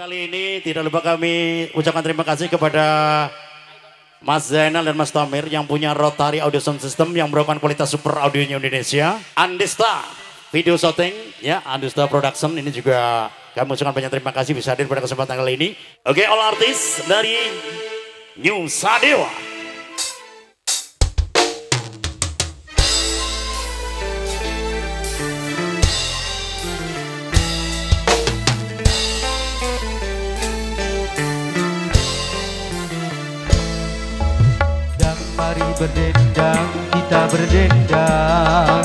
kali ini tidak lupa kami ucapkan terima kasih kepada Mas Zainal dan Mas Tamir yang punya Rotary Audio Sound System yang merupakan kualitas super audionya Indonesia. Andista Video Shooting, ya Andista Production ini juga kami ucapkan banyak terima kasih bisa hadir pada kesempatan kali ini. Oke, all artis dari New Sadewa. berdendang, kita berdendang.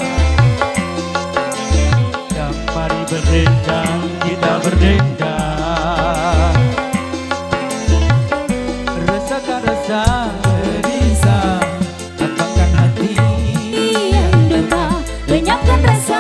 Dan mari berdendang, kita berdendang. Resahkan resah, gelisah apakah hati yang duka, lenyapkan rasa